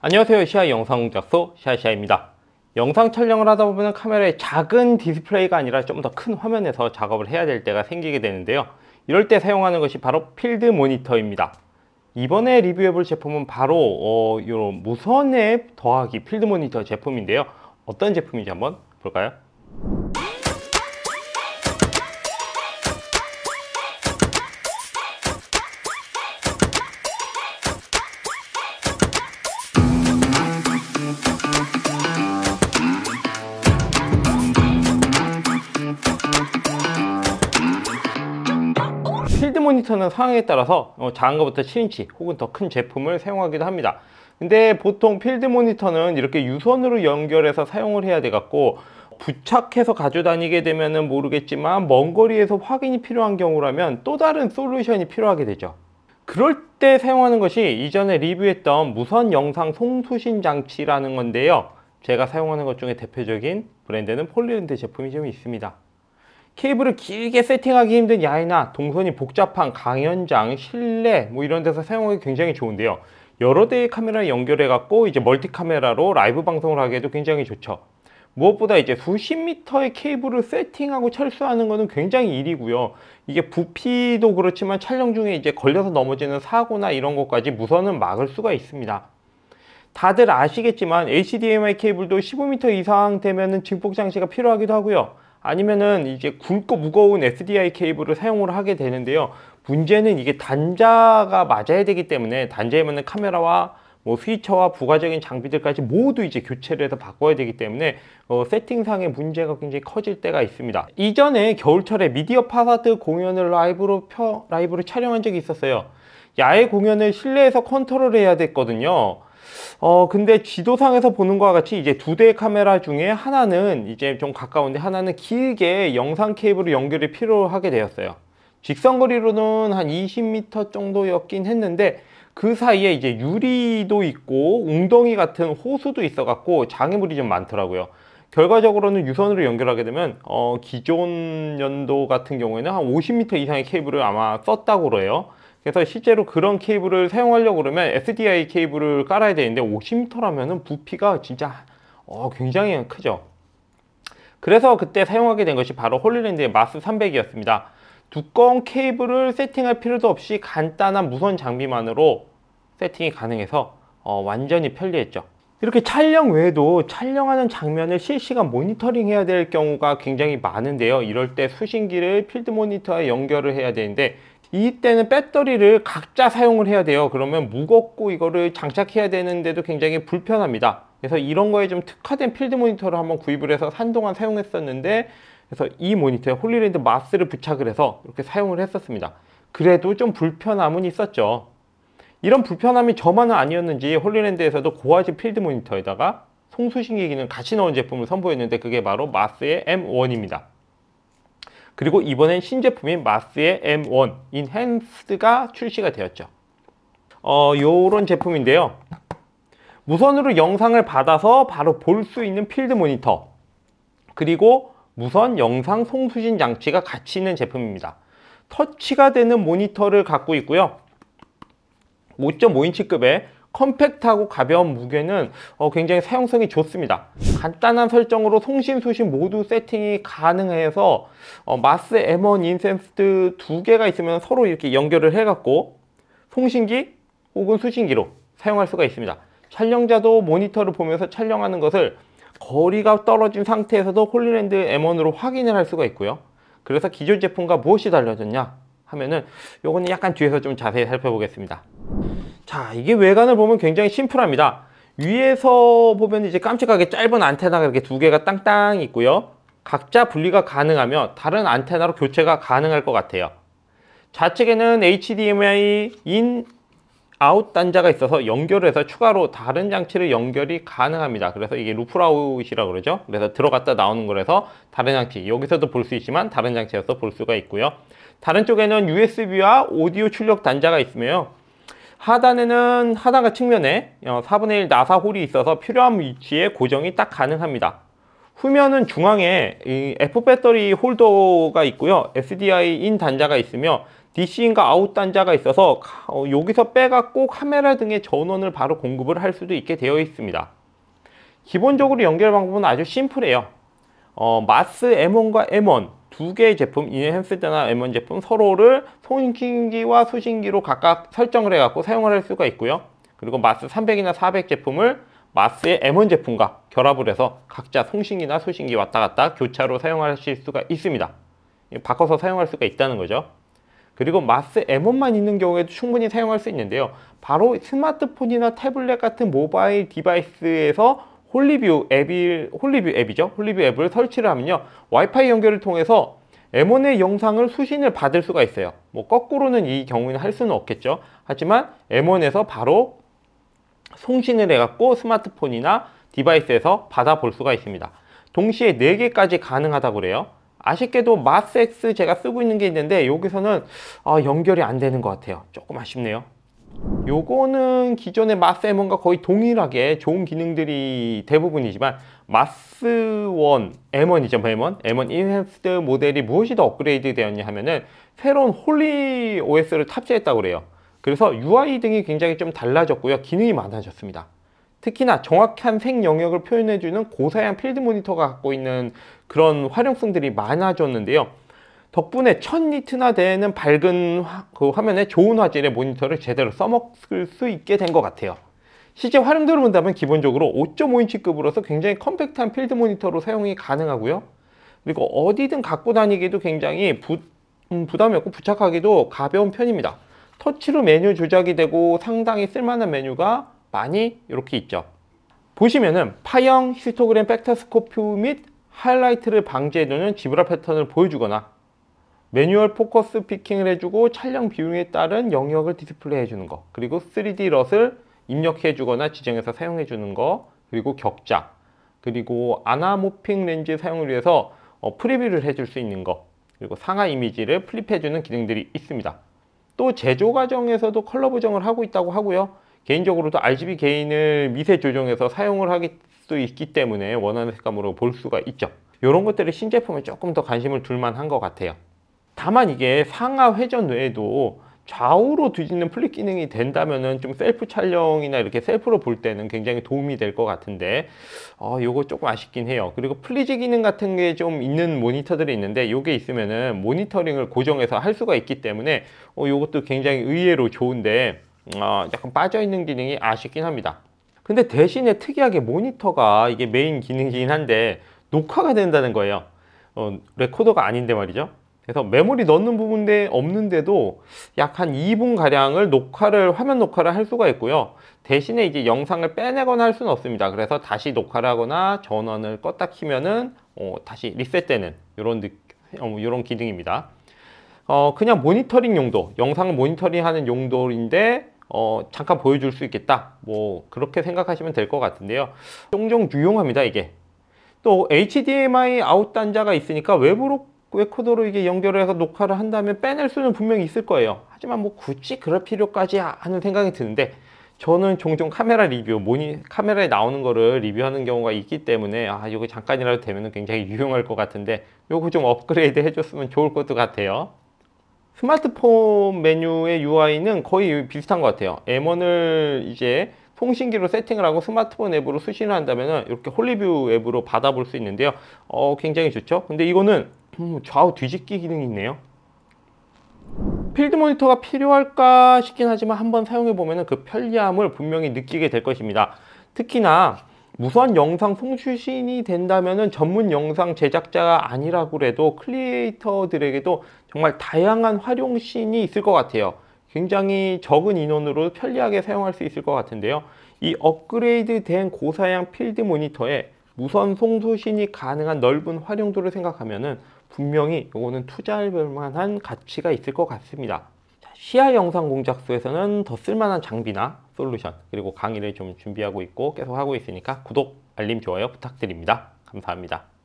안녕하세요. 시아 영상작소 시아시아입니다. 영상 촬영을 하다 보면 카메라에 작은 디스플레이가 아니라 좀 더 큰 화면에서 작업을 해야 될 때가 생기게 되는데요. 이럴 때 사용하는 것이 바로 필드 모니터입니다. 이번에 리뷰해 볼 제품은 바로 어, 이런 무선 앱 더하기 필드 모니터 제품인데요. 어떤 제품인지 한번 볼까요? 모니터는 상황에 따라서 어, 작은 것부터 7인치 혹은 더 큰 제품을 사용하기도 합니다. 근데 보통 필드 모니터는 이렇게 유선으로 연결해서 사용을 해야 돼 갖고 부착해서 가져다니게 되면은 모르겠지만 먼 거리에서 확인이 필요한 경우라면 또 다른 솔루션이 필요하게 되죠. 그럴 때 사용하는 것이 이전에 리뷰했던 무선 영상 송수신 장치라는 건데요. 제가 사용하는 것 중에 대표적인 브랜드는 홀리랜드 제품이 좀 있습니다. 케이블을 길게 세팅하기 힘든 야외나 동선이 복잡한 강연장, 실내 뭐 이런 데서 사용하기 굉장히 좋은데요. 여러 대의 카메라 연결해 갖고 이제 멀티 카메라로 라이브 방송을 하기에도 굉장히 좋죠. 무엇보다 이제 수십 미터의 케이블을 세팅하고 철수하는 것은 굉장히 일이고요. 이게 부피도 그렇지만 촬영 중에 이제 걸려서 넘어지는 사고나 이런 것까지 무선은 막을 수가 있습니다. 다들 아시겠지만 HDMI 케이블도 15m 이상 되면은 증폭 장치가 필요하기도 하고요. 아니면은 이제 굵고 무거운 SDI 케이블을 사용을 하게 되는데요. 문제는 이게 단자가 맞아야 되기 때문에 단자에 맞는 카메라와 뭐 스위처와 부가적인 장비들까지 모두 이제 교체를 해서 바꿔야 되기 때문에 어, 세팅상의 문제가 굉장히 커질 때가 있습니다. 이전에 겨울철에 미디어 파사드 공연을 라이브로 펴 라이브로 촬영한 적이 있었어요. 야외 공연을 실내에서 컨트롤 해야 됐거든요. 어 근데 지도상에서 보는 것과 같이 이제 두 대의 카메라 중에 하나는 이제 좀 가까운데 하나는 길게 영상 케이블을 연결이 필요하게 되었어요. 직선거리로는 한 20m 정도였긴 했는데 그 사이에 이제 유리도 있고 웅덩이 같은 호수도 있어 갖고 장애물이 좀 많더라고요. 결과적으로는 유선으로 연결하게 되면 어, 기존 연도 같은 경우에는 한 50m 이상의 케이블을 아마 썼다고 그래요. 그래서 실제로 그런 케이블을 사용하려고 그러면 SDI 케이블을 깔아야 되는데 50m라면은 부피가 진짜 어, 굉장히 크죠. 그래서 그때 사용하게 된 것이 바로 홀리랜드의 마스 300이었습니다. 두꺼운 케이블을 세팅할 필요도 없이 간단한 무선 장비만으로 세팅이 가능해서 어, 완전히 편리했죠. 이렇게 촬영 외에도 촬영하는 장면을 실시간 모니터링 해야 될 경우가 굉장히 많은데요. 이럴 때 수신기를 필드 모니터에 연결을 해야 되는데 이때는 배터리를 각자 사용을 해야 돼요. 그러면 무겁고 이거를 장착해야 되는데도 굉장히 불편합니다. 그래서 이런 거에 좀 특화된 필드 모니터를 한번 구입을 해서 한동안 사용했었는데 그래서 이 모니터에 홀리랜드 마스를 부착을 해서 이렇게 사용을 했었습니다. 그래도 좀 불편함은 있었죠. 이런 불편함이 저만은 아니었는지 홀리랜드에서도 고화질 필드 모니터에다가 송수신기 기능 같이 넣은 제품을 선보였는데 그게 바로 마스의 M1입니다. 그리고 이번엔 신제품인 마스의 M1 Enhanced가 출시가 되었죠. 어, 요런 제품인데요. 무선으로 영상을 받아서 바로 볼 수 있는 필드 모니터 그리고 무선 영상 송수신 장치가 같이 있는 제품입니다. 터치가 되는 모니터를 갖고 있고요. 5.5인치급의 컴팩트하고 가벼운 무게는 어, 굉장히 사용성이 좋습니다. 간단한 설정으로 송신, 수신 모두 세팅이 가능해서 어, 마스 M1 Enhanced 두 개가 있으면 서로 이렇게 연결을 해갖고 송신기 혹은 수신기로 사용할 수가 있습니다. 촬영자도 모니터를 보면서 촬영하는 것을 거리가 떨어진 상태에서도 홀리랜드 M1으로 확인을 할 수가 있고요. 그래서 기존 제품과 무엇이 달라졌냐 하면은 요거는 약간 뒤에서 좀 자세히 살펴보겠습니다. 자, 이게 외관을 보면 굉장히 심플합니다. 위에서 보면 이제 깜찍하게 짧은 안테나가 이렇게 두 개가 땅땅 있고요. 각자 분리가 가능하며 다른 안테나로 교체가 가능할 것 같아요. 좌측에는 HDMI in 아웃 단자가 있어서 연결해서 추가로 다른 장치를 연결이 가능합니다. 그래서 이게 loop out이라고 그러죠. 그래서 들어갔다 나오는 거라서 다른 장치 여기서도 볼 수 있지만 다른 장치에서 볼 수가 있고요. 다른 쪽에는 USB와 오디오 출력 단자가 있으며 하단에는 하단과 측면에 4분의 어, 1 나사 홀이 있어서 필요한 위치에 고정이 딱 가능합니다. 후면은 중앙에 F 배터리 홀더가 있고요. SDI in 단자가 있으며 DC in과 out 단자가 있어서 어, 여기서 빼갖고 카메라 등의 전원을 바로 공급을 할 수도 있게 되어 있습니다. 기본적으로 연결 방법은 아주 심플해요. 어, 마스 M1과 M1 두 개의 제품, Enhanced나 M1 제품 서로를 송신기와 수신기로 각각 설정을 해갖고 사용을 할 수가 있고요. 그리고 마스 300이나 400 제품을 마스의 M1 제품과 결합을 해서 각자 송신기나 수신기 왔다 갔다 교차로 사용하실 수가 있습니다. 바꿔서 사용할 수가 있다는 거죠. 그리고 마스 M1만 있는 경우에도 충분히 사용할 수 있는데요. 바로 스마트폰이나 태블릿 같은 모바일 device에서 홀리뷰 앱이 홀리뷰 앱이죠. 홀리뷰 앱을 설치를 하면요. 와이파이 연결을 통해서 M1의 영상을 수신을 받을 수가 있어요. 뭐 거꾸로는 이 경우는 할 수는 없겠죠. 하지만 M1에서 바로 송신을 해갖고 스마트폰이나 device에서 받아볼 수가 있습니다. 동시에 4개까지 가능하다고 그래요. 아쉽게도 Mars X 제가 쓰고 있는 게 있는데 여기서는 아, 연결이 안 되는 것 같아요. 조금 아쉽네요. 요거는 기존의 Mars M1과 거의 동일하게 좋은 기능들이 대부분이지만 Mars 1 M1이죠 M1 M1 Enhanced 모델이 무엇이 더 업그레이드 되었냐 하면은 새로운 Holly OS를 탑재했다고 그래요. 그래서 UI 등이 굉장히 좀 달라졌고요. 기능이 많아졌습니다. 특히나 정확한 색 영역을 표현해주는 고사양 필드 모니터가 갖고 있는 그런 활용성들이 많아졌는데요 덕분에 1000니트나 되는 밝은 화, 그 화면에 좋은 화질의 모니터를 제대로 써먹을 수 있게 된 것 같아요. 실제 활용도를 본다면 기본적으로 5.5인치급으로서 굉장히 컴팩트한 필드 모니터로 사용이 가능하고요. 그리고 어디든 갖고 다니기도 굉장히 부, 음, 부담이 없고 부착하기도 가벼운 편입니다. 터치로 메뉴 조작이 되고 상당히 쓸만한 메뉴가 많이 이렇게 있죠. 보시면은 파형 히스토그램 vectorscope 및 하이라이트를 방지해주는 zebra 패턴을 보여주거나 manual focus peaking을 해주고 촬영 비율에 따른 영역을 디스플레이 해주는 거. 그리고 3D LUT을 입력해 주거나 지정해서 사용해 주는 거. 그리고 격자. 그리고 anamorphic 렌즈 사용을 위해서 어, preview를 해줄 수 있는 거. 그리고 상하 이미지를 flip해 주는 기능들이 있습니다. 또 제조 과정에서도 컬러 보정을 하고 있다고 하고요. 개인적으로도 RGB gain을 미세 조정해서 사용을 할 수 있기 때문에 원하는 색감으로 볼 수가 있죠. 이런 것들이 신제품에 조금 더 관심을 둘 만한 것 같아요 다만 이게 상하 회전 외에도 좌우로 뒤집는 flip 기능이 된다면은 좀 셀프 촬영이나 이렇게 셀프로 볼 때는 굉장히 도움이 될 것 같은데 어 요거 조금 아쉽긴 해요. 그리고 freeze 기능 같은 게 좀 있는 모니터들이 있는데 요게 있으면은 모니터링을 고정해서 할 수가 있기 때문에 어 요것도 굉장히 의외로 좋은데 어 약간 빠져 있는 기능이 아쉽긴 합니다. 근데 대신에 특이하게 모니터가 이게 메인 기능이긴 한데 녹화가 된다는 거예요. 어, 레코더가 아닌데 말이죠 그래서 메모리 넣는 부분이 없는데도 약 한 2분 가량을 녹화를 화면 녹화를 할 수가 있고요. 대신에 이제 영상을 빼내거나 할 수는 없습니다. 그래서 다시 녹화를 하거나 전원을 껐다 키면은 어, 다시 리셋되는 이런 어, 이런 기능입니다. 어, 그냥 모니터링 용도, 영상을 모니터링하는 용도인데 어, 잠깐 보여줄 수 있겠다. 뭐 그렇게 생각하시면 될 것 같은데요. 종종 유용합니다 이게. 또 HDMI 아웃 단자가 있으니까 외부로 레코더로 이게 연결을 해서 녹화를 한다면 빼낼 수는 분명히 있을 거예요. 하지만 뭐 굳이 그럴 필요까지 하는 생각이 드는데 저는 종종 카메라 리뷰, 모니 카메라에 나오는 거를 리뷰하는 경우가 있기 때문에 아 이거 잠깐이라도 되면 굉장히 유용할 것 같은데 요거 좀 업그레이드 해줬으면 좋을 것도 같아요. 스마트폰 메뉴의 UI는 거의 비슷한 것 같아요. M1을 이제 송신기로 세팅을 하고 스마트폰 앱으로 수신을 한다면 이렇게 HollyView 앱으로 받아볼 수 있는데요. 어, 굉장히 좋죠. 근데 이거는 음, 좌우 뒤집기 기능이 있네요. 필드 모니터가 필요할까 싶긴 하지만 한번 사용해 보면 그 편리함을 분명히 느끼게 될 것입니다. 특히나 무선 영상 송출신이 된다면 전문 영상 제작자가 아니라고 해도 크리에이터들에게도 정말 다양한 활용신이 있을 것 같아요. 굉장히 적은 인원으로 편리하게 사용할 수 있을 것 같은데요. 이 업그레이드 된 고사양 필드 모니터에 무선 송수신이 가능한 넓은 활용도를 생각하면 분명히 이거는 투자할 만한 가치가 있을 것 같습니다. 시야 영상 공작소에서는 더 쓸만한 장비나 솔루션 그리고 강의를 좀 준비하고 있고 계속 하고 있으니까 구독, 알림, 좋아요 부탁드립니다. 감사합니다.